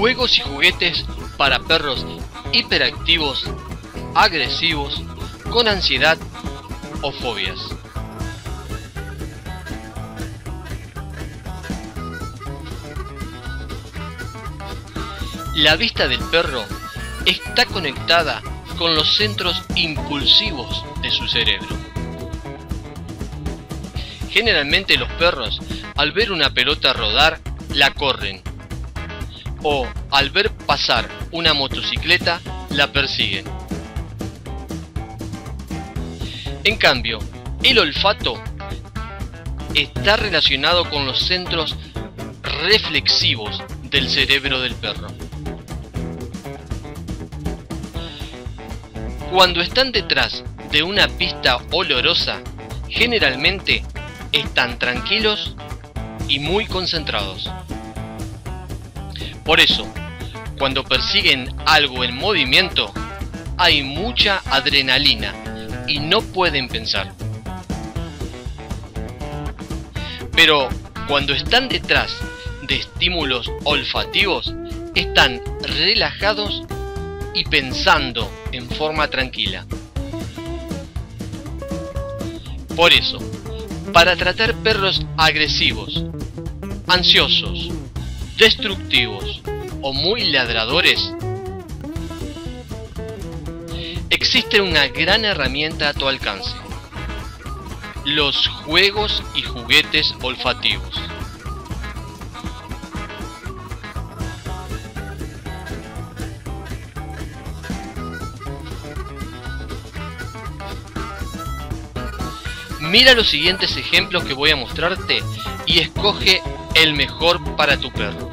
juegos y juguetes para perros hiperactivos, agresivos, con ansiedad o fobias. La vista del perro está conectada con los centros impulsivos de su cerebro. Generalmente los perros, al ver una pelota rodar, la corren. O al ver pasar una motocicleta, la persiguen. En cambio, el olfato está relacionado con los centros reflexivos del cerebro del perro. Cuando están detrás de una pista olorosa, generalmente están tranquilos y muy concentrados. Por eso, cuando persiguen algo en movimiento, hay mucha adrenalina y no pueden pensar. Pero cuando están detrás de estímulos olfativos, están relajados y pensando en forma tranquila. Por eso, para tratar perros agresivos, ansiosos, destructivos o muy ladradores, existe una gran herramienta a tu alcance. Los juegos y juguetes olfativos. Mira los siguientes ejemplos que voy a mostrarte y escoge el mejor para tu perro.